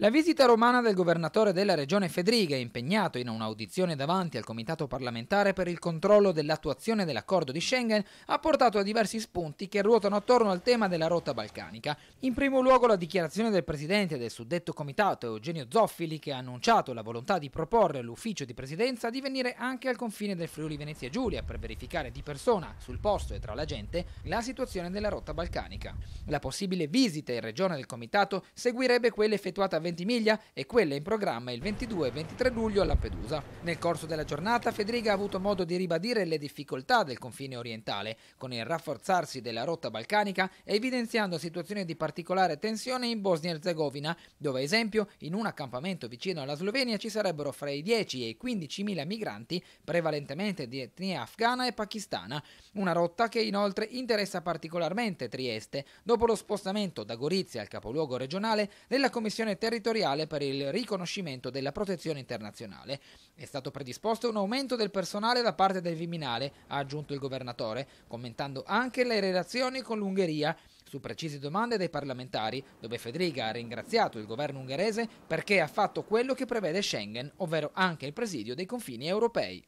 La visita romana del governatore della regione Fedriga, impegnato in un'audizione davanti al comitato parlamentare per il controllo dell'attuazione dell'accordo di Schengen, ha portato a diversi spunti che ruotano attorno al tema della rotta balcanica. In primo luogo la dichiarazione del presidente del suddetto comitato, Eugenio Zoffili, che ha annunciato la volontà di proporre all'ufficio di presidenza di venire anche al confine del Friuli Venezia Giulia per verificare di persona, sul posto e tra la gente, la situazione della rotta balcanica. La possibile visita in regione del comitato seguirebbe quella effettuata a Ventimiglia e quella in programma il 22 e 23 luglio a Lampedusa. Nel corso della giornata Federica ha avuto modo di ribadire le difficoltà del confine orientale, con il rafforzarsi della rotta balcanica e evidenziando situazioni di particolare tensione in Bosnia e Herzegovina, dove ad esempio in un accampamento vicino alla Slovenia ci sarebbero fra i 10 e i 15 mila migranti, prevalentemente di etnia afghana e pakistana, una rotta che inoltre interessa particolarmente Trieste, dopo lo spostamento da Gorizia al capoluogo regionale della Commissione territoriale territoriale per il riconoscimento della protezione internazionale. È stato predisposto un aumento del personale da parte del Viminale, ha aggiunto il governatore, commentando anche le relazioni con l'Ungheria su precise domande dei parlamentari, dove Federica ha ringraziato il governo ungherese perché ha fatto quello che prevede Schengen, ovvero anche il presidio dei confini europei.